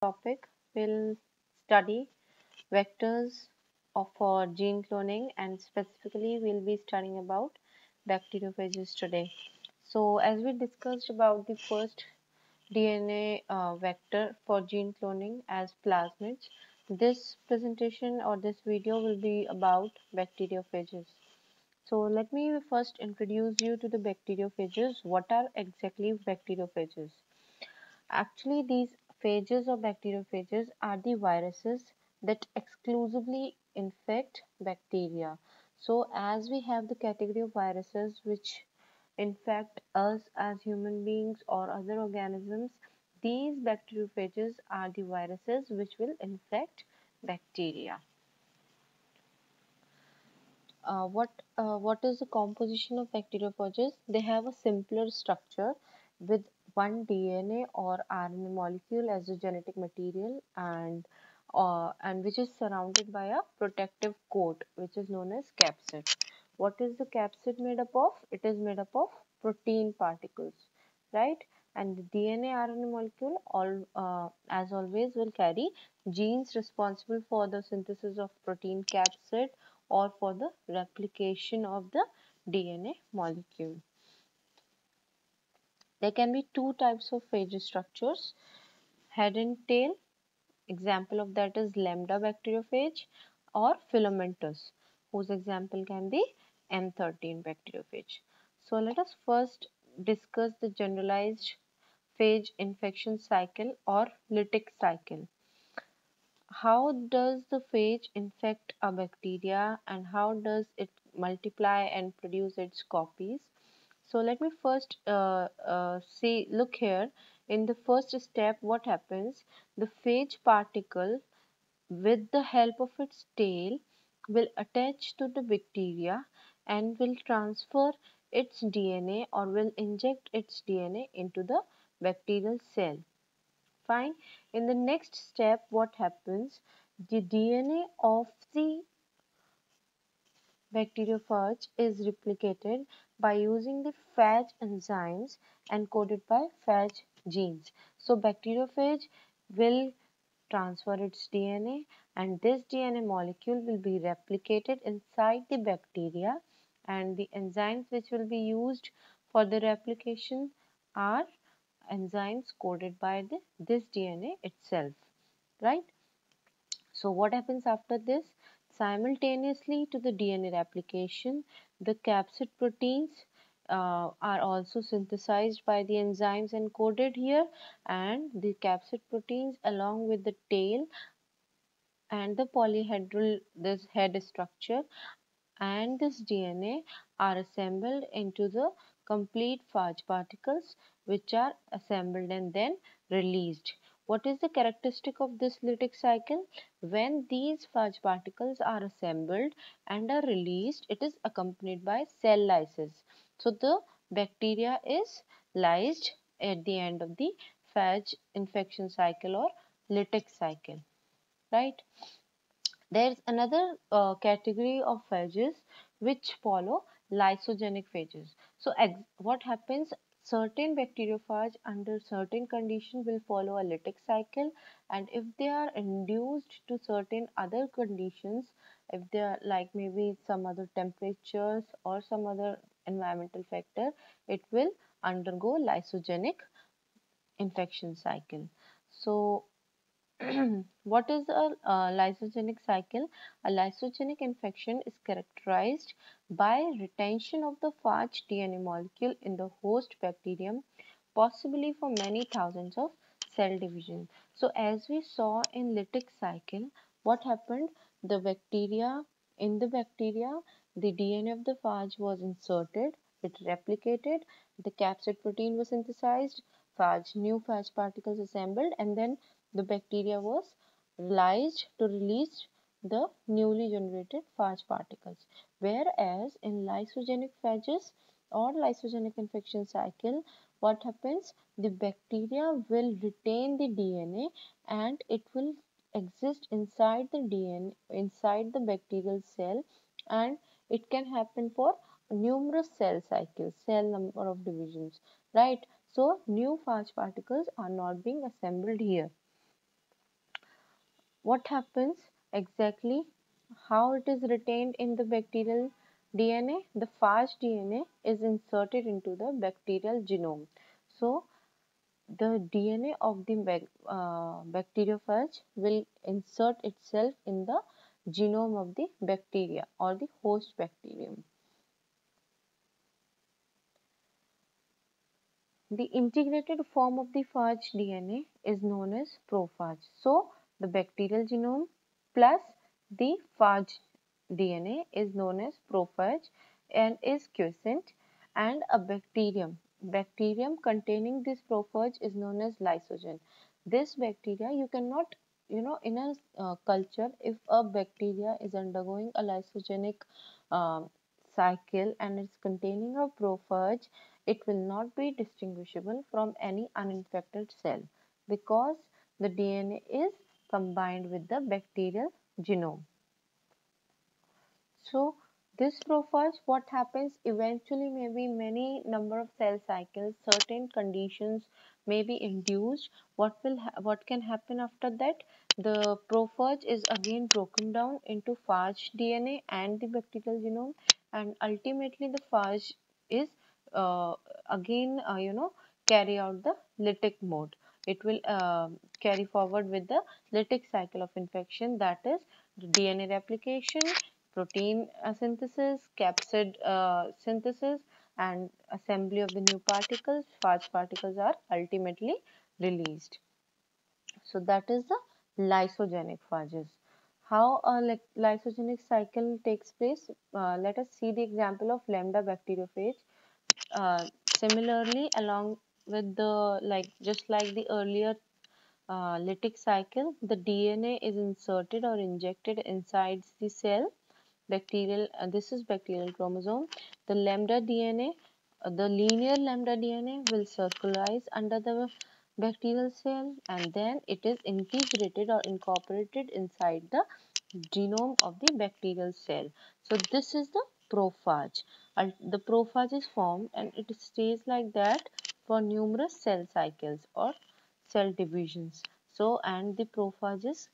topic we'll study vectors of for gene cloning and specifically we'll be studying about bacteriophages today. So as we discussed about the first DNA uh, vector for gene cloning as plasmids, this presentation or this video will be about bacteriophages. So let me first introduce you to the bacteriophages. What are exactly bacteriophages? Actually, these phages or bacteriophages are the viruses that exclusively infect bacteria. So as we have the category of viruses which infect us as human beings or other organisms, these bacteriophages are the viruses which will infect bacteria. Uh, what uh, what is the composition of bacteriophages? They have a simpler structure with one DNA or RNA molecule as a genetic material and uh, and which is surrounded by a protective coat which is known as capsid. What is the capsid made up of? It is made up of protein particles, right? And the DNA RNA molecule all uh, as always will carry genes responsible for the synthesis of protein capsid or for the replication of the DNA molecule. There can be two types of phage structures, head and tail. Example of that is lambda bacteriophage or filamentous, whose example can be M13 bacteriophage. So let us first discuss the generalized phage infection cycle or lytic cycle. How does the phage infect a bacteria and how does it multiply and produce its copies? So let me first uh, uh, see, look here. In the first step, what happens? The phage particle with the help of its tail will attach to the bacteria and will transfer its DNA or will inject its DNA into the bacterial cell. Fine. In the next step, what happens? The DNA of the bacteriophage is replicated by using the phage enzymes encoded by phage genes. So bacteriophage will transfer its DNA and this DNA molecule will be replicated inside the bacteria and the enzymes which will be used for the replication are enzymes coded by the, this DNA itself, right? So what happens after this? Simultaneously to the DNA replication, the capsid proteins uh, are also synthesized by the enzymes encoded here and the capsid proteins along with the tail and the polyhedral this head structure and this DNA are assembled into the complete phage particles which are assembled and then released. What is the characteristic of this lytic cycle? When these phage particles are assembled and are released, it is accompanied by cell lysis. So the bacteria is lysed at the end of the phage infection cycle or lytic cycle, right? There is another uh, category of phages which follow lysogenic phages. So what happens certain bacteriophage under certain condition will follow a lytic cycle and if they are induced to certain other conditions if they are like maybe some other temperatures or some other environmental factor it will undergo lysogenic infection cycle. So what is a, lysogenic cycle? A lysogenic infection is characterized by retention of the phage DNA molecule in the host bacterium, possibly for many thousands of cell divisions. So as we saw in lytic cycle, what happened? The bacteria, in the bacteria, the DNA of the phage was inserted, it replicated, the capsid protein was synthesized, phage, new phage particles assembled and then the bacteria was lysed to release the newly generated phage particles. Whereas in lysogenic phages or lysogenic infection cycle, what happens? The bacteria will retain the DNA and it will exist inside the DNA, inside the bacterial cell and it can happen for numerous cell cycles, cell number of divisions, right? So, new phage particles are not being assembled here what happens exactly how it is retained in the bacterial DNA? The phage DNA is inserted into the bacterial genome. So, the DNA of the uh, bacteriophage will insert itself in the genome of the bacteria or the host bacterium. The integrated form of the phage DNA is known as prophage. So, the bacterial genome plus the phage DNA is known as prophage and is quiescent and a bacterium. Bacterium containing this prophage is known as lysogen. This bacteria you cannot you know in a uh, culture if a bacteria is undergoing a lysogenic uh, cycle and it's containing a prophage it will not be distinguishable from any uninfected cell because the DNA is combined with the bacterial genome. So this prophage what happens eventually maybe many number of cell cycles certain conditions may be induced. What will what can happen after that? The prophage is again broken down into phage DNA and the bacterial genome. And ultimately the phage is uh, again uh, you know carry out the lytic mode it will uh, carry forward with the lytic cycle of infection that is DNA replication protein synthesis capsid uh, synthesis and assembly of the new particles phage particles are ultimately released. So that is the lysogenic phages. How a lysogenic cycle takes place uh, let us see the example of lambda bacteriophage uh, similarly along with the like just like the earlier uh, lytic cycle the dna is inserted or injected inside the cell bacterial uh, this is bacterial chromosome. The lambda dna uh, the linear lambda dna will circularize under the bacterial cell and then it is integrated or incorporated inside the genome of the bacterial cell. So this is the prophage. The prophage is formed and it stays like that for numerous cell cycles or cell divisions. So, and the prophage is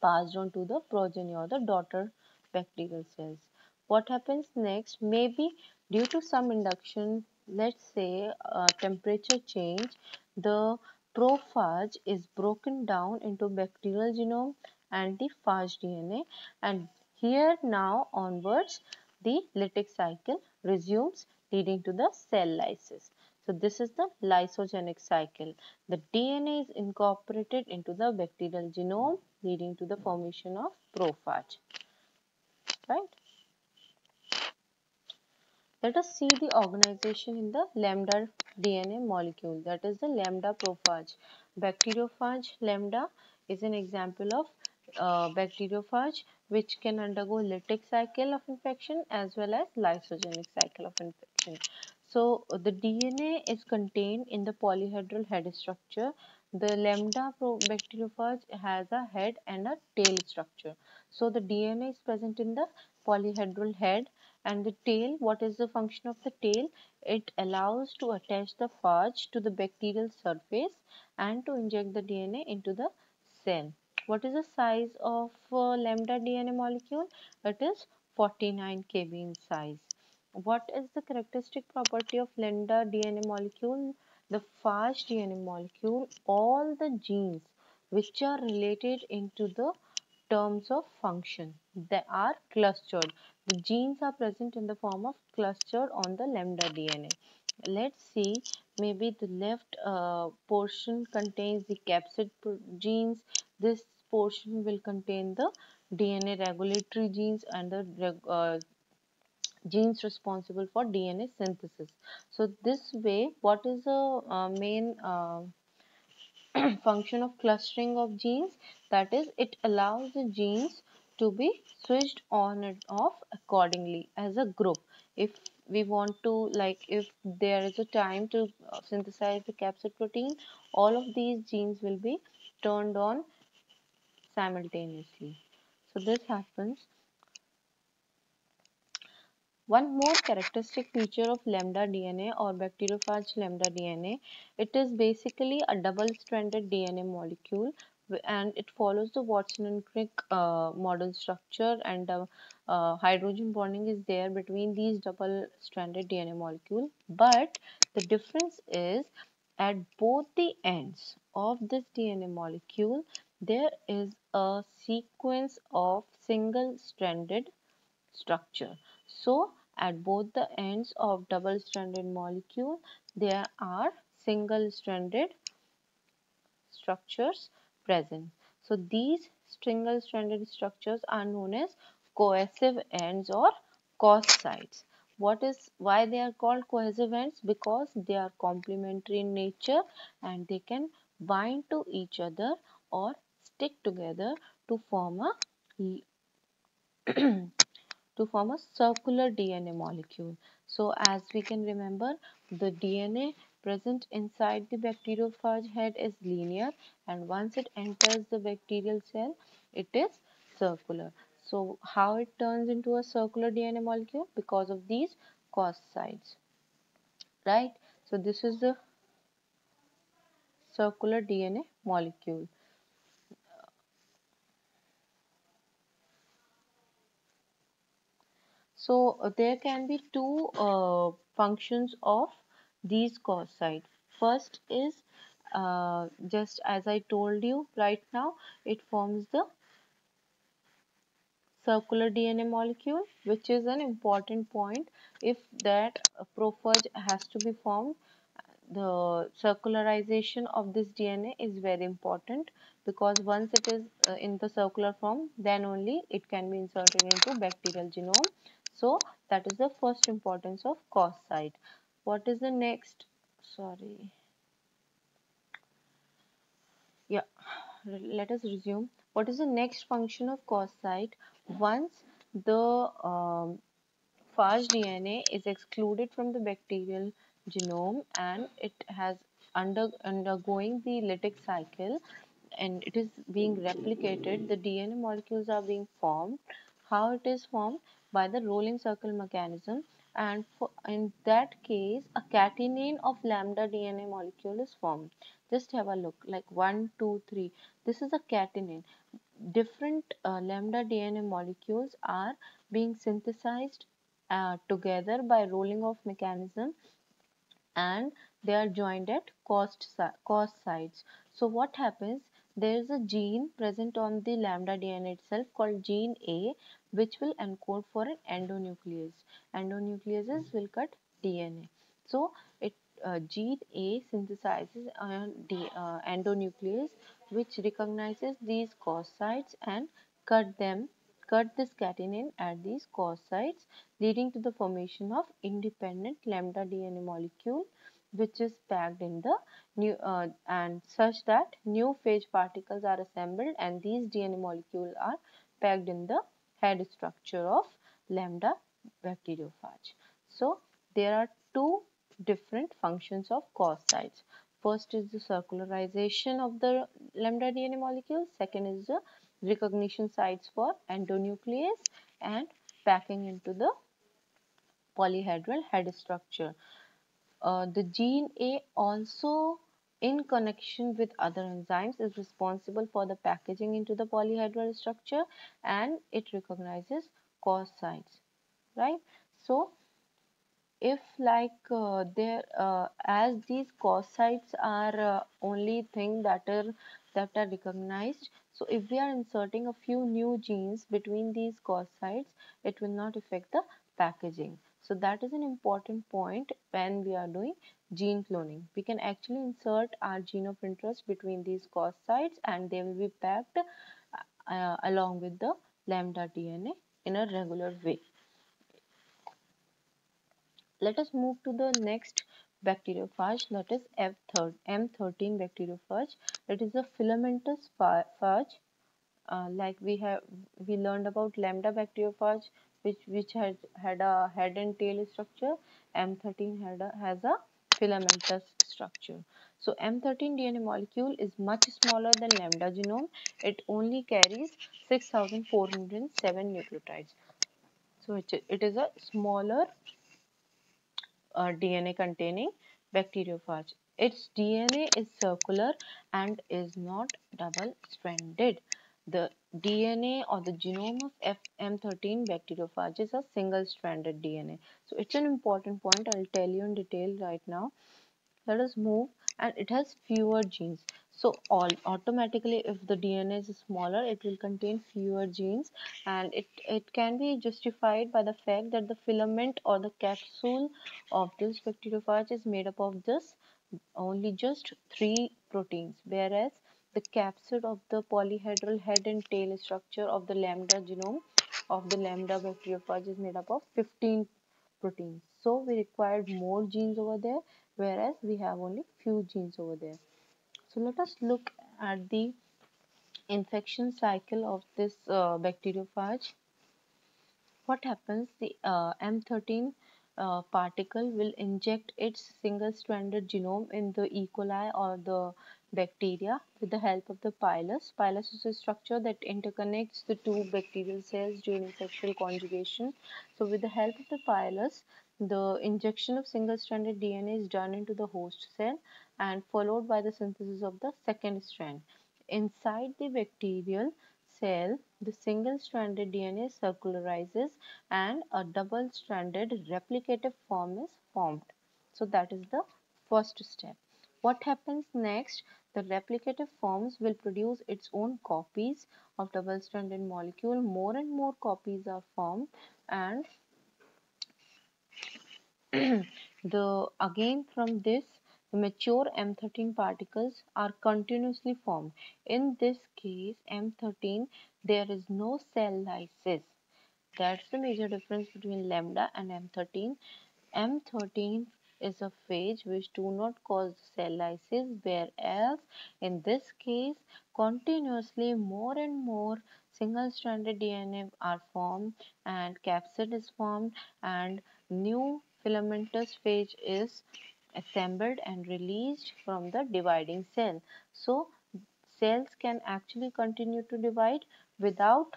passed on to the progeny or the daughter bacterial cells. What happens next? Maybe due to some induction, let's say a temperature change, the prophage is broken down into bacterial genome and the phage DNA and here now onwards the lytic cycle resumes leading to the cell lysis. So this is the lysogenic cycle. The DNA is incorporated into the bacterial genome leading to the formation of prophage. Right? Let us see the organization in the lambda DNA molecule that is the lambda prophage. Bacteriophage lambda is an example of uh, bacteriophage which can undergo lytic cycle of infection as well as lysogenic cycle of infection. So the DNA is contained in the polyhedral head structure. The lambda bacteriophage has a head and a tail structure. So the DNA is present in the polyhedral head and the tail what is the function of the tail it allows to attach the phage to the bacterial surface and to inject the dna into the cell what is the size of uh, lambda DNA molecule? It is 49 kb in size. What is the characteristic property of lambda DNA molecule? The phage DNA molecule, all the genes which are related into the terms of function, they are clustered. The genes are present in the form of clustered on the lambda DNA. Let's see, maybe the left uh, portion contains the capsid genes. This portion will contain the DNA regulatory genes and the uh, genes responsible for DNA synthesis. So this way, what is the uh, main uh, function of clustering of genes? That is, it allows the genes to be switched on and off accordingly as a group. If we want to like if there is a time to uh, synthesize the capsid protein all of these genes will be turned on simultaneously. So this happens. One more characteristic feature of lambda DNA or bacteriophage lambda DNA, it is basically a double-stranded DNA molecule and it follows the Watson and Crick uh, model structure and uh, uh, hydrogen bonding is there between these double stranded DNA molecule but the difference is at both the ends of this DNA molecule there is a sequence of single stranded structure so at both the ends of double stranded molecule there are single stranded structures present. So these single stranded structures are known as cohesive ends or cos sites. What is why they are called cohesive ends? Because they are complementary in nature and they can bind to each other or stick together to form a to form a circular DNA molecule. So as we can remember the DNA present inside the bacteriophage head is linear and once it enters the bacterial cell it is circular. So how it turns into a circular DNA molecule? Because of these cos sites. Right? So this is the circular DNA molecule. So uh, there can be two uh, functions of these cos sites. First is uh, just as I told you right now, it forms the circular DNA molecule, which is an important point. If that prophage has to be formed, the circularization of this DNA is very important because once it is uh, in the circular form, then only it can be inserted into bacterial genome. So that is the first importance of cos site. What is the next? Sorry. Yeah, let us resume. What is the next function of cos site? Once the um, phage DNA is excluded from the bacterial genome and it has under undergoing the lytic cycle and it is being replicated, the DNA molecules are being formed. How it is formed? By the rolling circle mechanism and for, in that case a catenane of lambda DNA molecule is formed. Just have a look like 1, 2, 3. This is a catenane. Different uh, lambda DNA molecules are being synthesized uh, together by rolling off mechanism and they are joined at cost, cos sites. So what happens? There is a gene present on the lambda DNA itself called gene A which will encode for an endonuclease. Endonucleases will cut DNA. So it uh, gene A synthesizes an uh, endonuclease which recognizes these cos sites and cut them cut this catenane at these cos sites leading to the formation of independent lambda DNA molecule which is packed in the new uh, and such that new phage particles are assembled and these DNA molecules are packed in the head structure of lambda bacteriophage. So there are two different functions of cos sites. First is the circularization of the lambda DNA molecule. Second is the recognition sites for endonuclease and packing into the polyhedral head structure. Uh, the gene A also in connection with other enzymes is responsible for the packaging into the polyhedral structure and it recognizes cos sites right? So if like uh, there uh, as these cos sites are uh, only thing that are that are recognized so if we are inserting a few new genes between these cos sites it will not affect the packaging so that is an important point when we are doing gene cloning. We can actually insert our gene of interest between these cos sites and they will be packed uh, along with the lambda DNA in a regular way. Let us move to the next bacteriophage that is F3, M13 bacteriophage. It is a filamentous phage uh, like we have we learned about lambda bacteriophage which which had had a head and tail structure m13 had a, has a filamentous structure. So m13 dna molecule is much smaller than lambda genome. It only carries 6407 nucleotides. So it, it is a smaller uh, dna containing bacteriophage. Its DNA is circular and is not double-stranded. The DNA or the genome of M13 bacteriophage is a single-stranded DNA. So it's an important point. I'll tell you in detail right now. Let us move and it has fewer genes. So all automatically if the DNA is smaller it will contain fewer genes and it, it can be justified by the fact that the filament or the capsule of this bacteriophage is made up of just only just three proteins whereas the capsid of the polyhedral head and tail structure of the lambda genome of the lambda bacteriophage is made up of 15 proteins. So we required more genes over there whereas we have only few genes over there. So let us look at the infection cycle of this uh, bacteriophage. What happens? The uh, M13 uh, particle will inject its single-stranded genome in the E. coli or the bacteria with the help of the pilus. Pilus is a structure that interconnects the two bacterial cells during sexual conjugation. So with the help of the pilus, the injection of single-stranded DNA is done into the host cell and followed by the synthesis of the second strand. Inside the bacterial cell, the single-stranded DNA circularizes and a double-stranded replicative form is formed. So that is the first step. What happens next? The replicative forms will produce its own copies of double-stranded molecule. More and more copies are formed and the again from this the mature M13 particles are continuously formed. In this case M13 there is no cell lysis. That's the major difference between lambda and M13. M13 is a phage which do not cause cell lysis whereas in this case continuously more and more single stranded DNA are formed and capsid is formed and new filamentous phage is assembled and released from the dividing cell. So cells can actually continue to divide without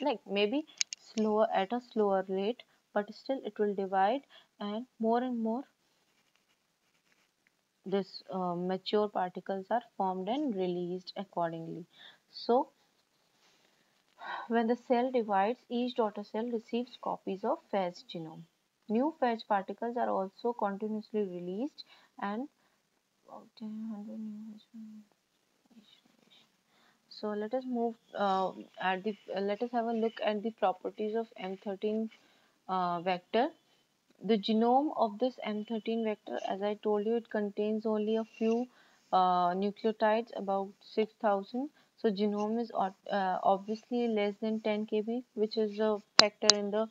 like maybe slower at a slower rate but still it will divide and more and more this uh, mature particles are formed and released accordingly. So when the cell divides, each daughter cell receives copies of phage genome. New phage particles are also continuously released and so let us move uh, at the uh, let us have a look at the properties of M13 uh, vector. The genome of this M13 vector, as I told you, it contains only a few uh, nucleotides, about 6000. So genome is uh, obviously less than 10 kb, which is a factor in the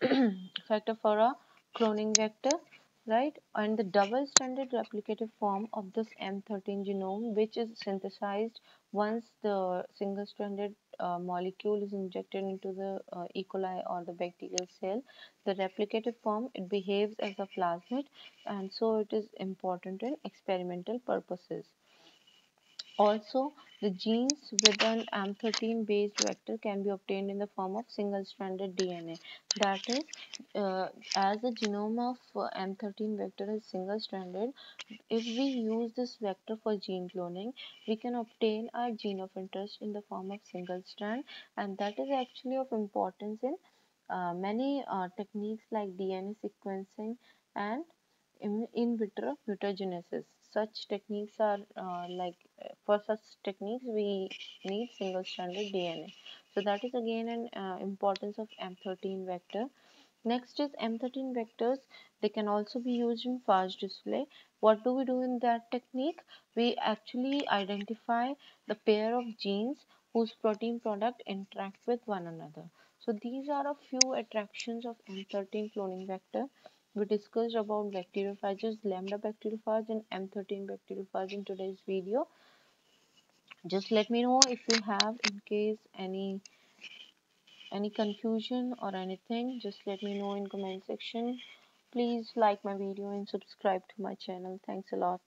factor for a cloning vector right and the double stranded replicative form of this M13 genome which is synthesized once the single stranded uh, molecule is injected into the uh, E. coli or the bacterial cell the replicative form it behaves as a plasmid and so it is important in experimental purposes also, the genes with an M13 based vector can be obtained in the form of single stranded DNA. That is, uh, as the genome of uh, M13 vector is single stranded, if we use this vector for gene cloning, we can obtain our gene of interest in the form of single strand, and that is actually of importance in uh, many uh, techniques like DNA sequencing and in, in vitro mutagenesis such techniques are uh, like for such techniques we need single stranded DNA so that is again an uh, importance of M13 vector. Next is M13 vectors. They can also be used in phage display. What do we do in that technique? We actually identify the pair of genes whose protein product interact with one another. So these are a few attractions of M13 cloning vector we discussed about bacteriophages, lambda bacteriophage and M13 bacteriophage in today's video. Just let me know if you have in case any any confusion or anything just let me know in comment section. Please like my video and subscribe to my channel. Thanks a lot